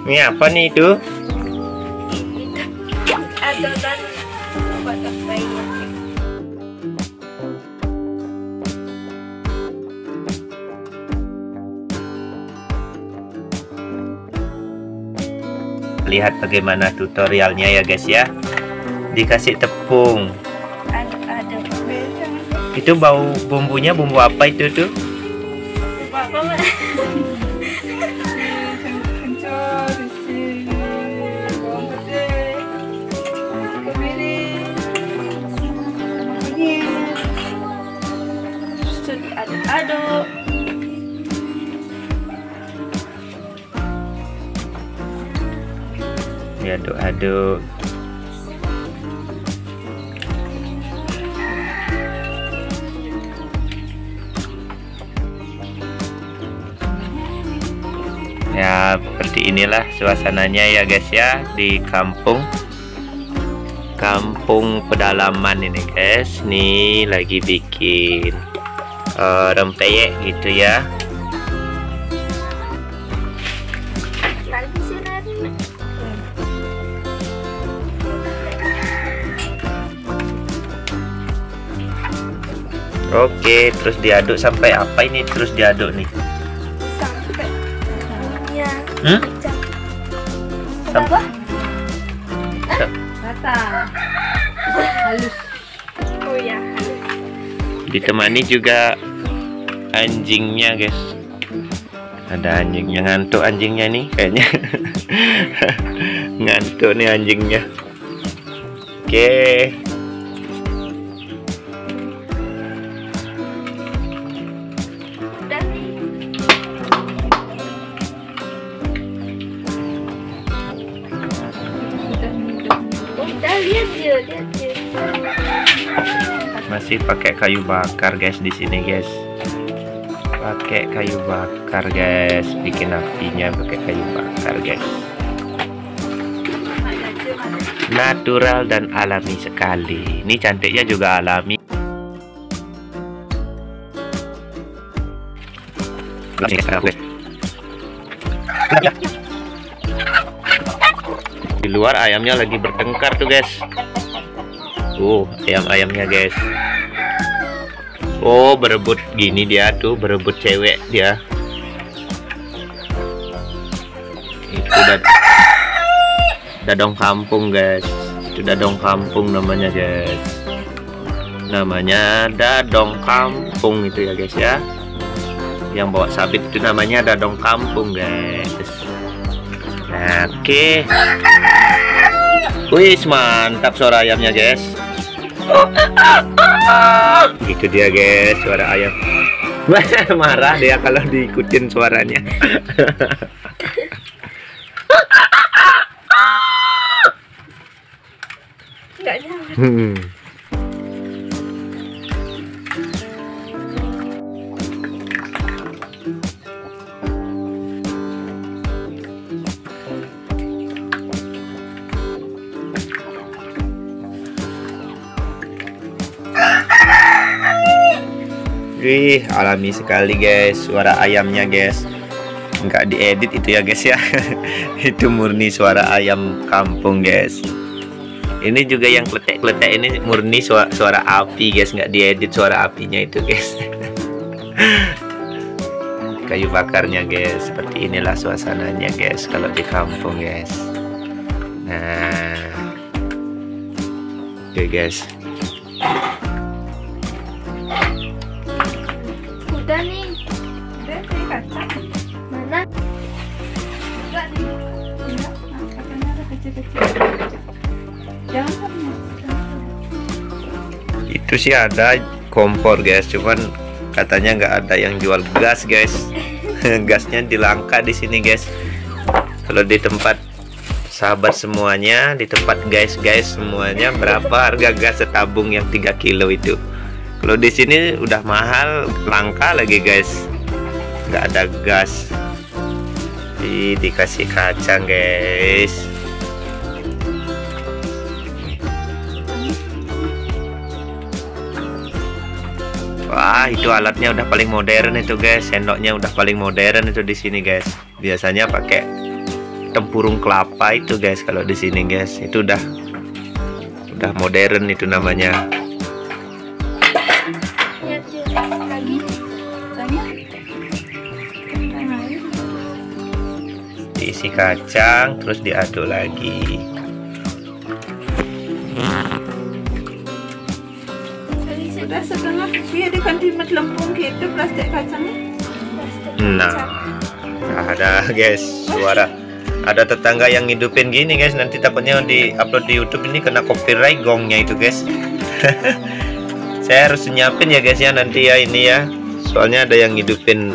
Ini apa nih itu? adonan Lihat bagaimana tutorialnya ya guys ya. Dikasih tepung. Itu bau bumbunya bumbu apa itu tuh? apa apa Diaduk-aduk. Ya, seperti inilah suasananya ya guys ya di kampung kampung pedalaman ini guys. Nih lagi bikin eh, rempeyek gitu ya. Oke, terus diaduk sampai apa ini terus diaduk nih? sampai Hmm? pecah Sam- apa rata halus oh ya Ditemani juga anjingnya guys. Ada anjingnya ngantuk anjingnya nih kayaknya. ngantuk nih anjingnya. Oke. udah Masih pakai kayu bakar guys di sini guys. Pakai kayu bakar guys. Bikin apinya pakai kayu bakar guys. Natural dan alami sekali. Ini cantiknya juga alami. Di luar ayamnya lagi bertengkar tuh guys. Tuh ayam-ayamnya guys. Oh berebut gini dia tuh berebut cewek dia. Itu dan dadong kampung guys. Itu dadong kampung namanya guys. Namanya dadong kampung itu ya guys ya. Yang bawa sabit itu namanya dadong kampung guys. Nah, oke. Wih mantap suara ayamnya guys itu dia guys suara ayam. Marah dia kalau diikutin suaranya. Nggak Hmm. Wih, alami sekali guys suara ayamnya guys. Nggak diedit itu ya guys ya. itu murni suara ayam kampung guys. Ini juga yang kletek-kletek ini murni suara, suara api guys, nggak diedit suara apinya itu guys. Kayu bakarnya guys, seperti inilah suasananya guys kalau di kampung guys. Nah, oke guys. Itu sih ada kompor guys, cuman katanya nggak ada yang jual gas guys. Gasnya dilangka di sini guys. Kalau di tempat sahabat semuanya, di tempat guys guys semuanya berapa harga gas setabung yang 3 kilo itu? Kalau di sini udah mahal, langka lagi guys. Nggak ada gas. Ih, dikasih kacang guys. Wah, itu alatnya udah paling modern itu, guys. Sendoknya udah paling modern itu di sini, guys. Biasanya pakai tempurung kelapa itu guys kalau di sini guys. Itu udah udah modern itu namanya. Diisi kacang terus diaduk lagi. Kali setengah. Biar diganti lempung gitu plastik kacangnya. nah ada guys suara. Ada tetangga yang ngidupin gini guys. Nanti takutnya di upload di YouTube ini kena copyright gongnya itu guys. Saya harus nyiapin ya guys ya nanti ya ini ya. Soalnya ada yang ngidupin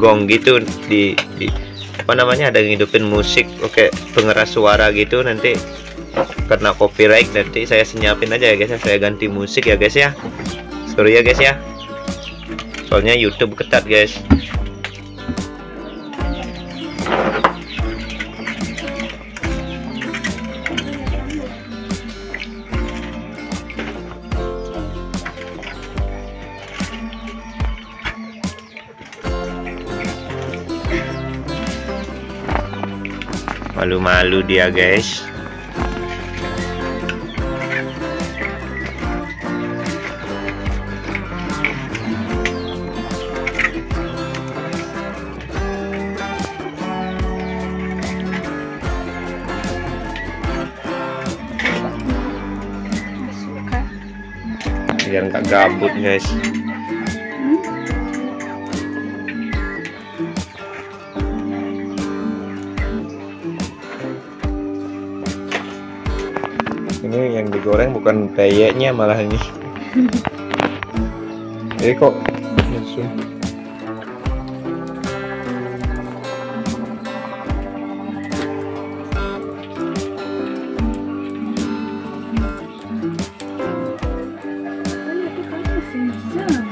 gong gitu di, di apa namanya ada yang ngidupin musik oke pengeras suara gitu. Nanti kena copyright nanti saya senyapin aja ya guys ya. Saya ganti musik ya guys ya sorry ya guys ya. Soalnya YouTube ketat guys. Malu-malu dia guys biar nggak gabut guys. Ini yang digoreng bukan peyeknya malah ini. Jadi kok? Langsung soon.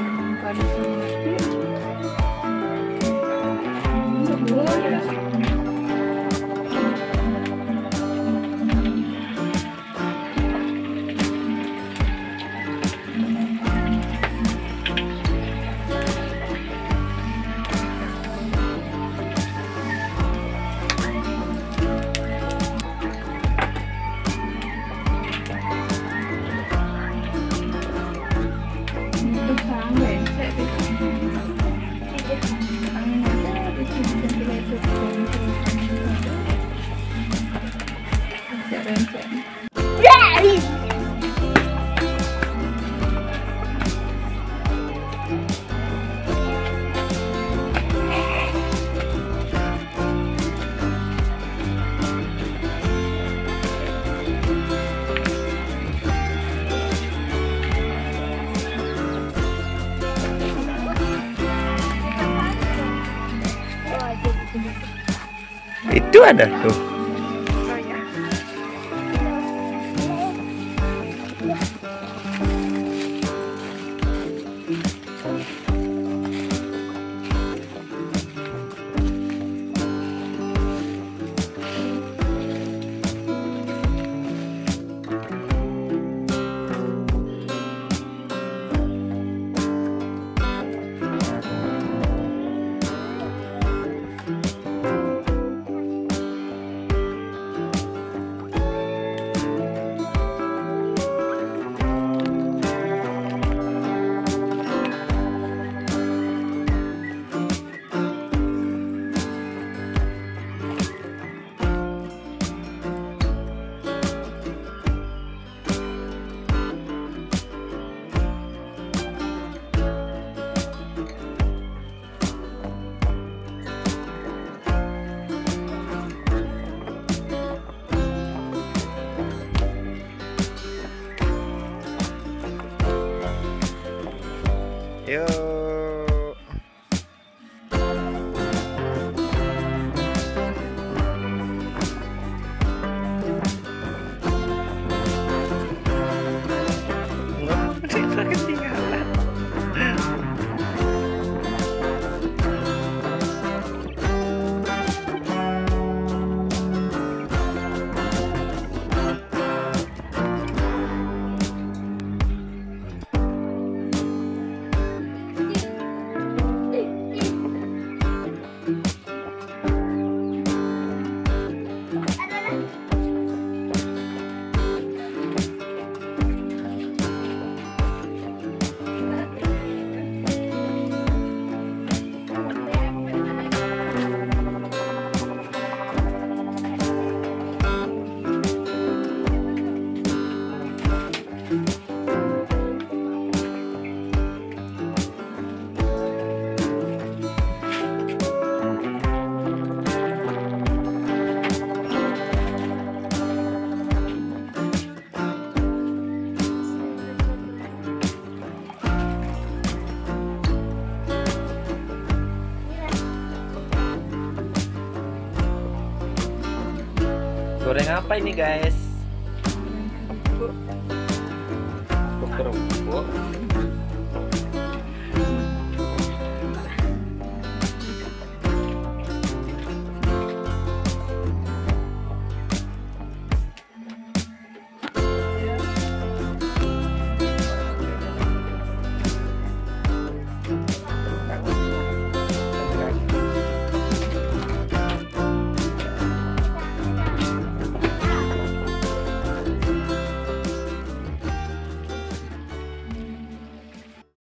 Itu ada tuh Goreng apa ini guys? Kerupuk.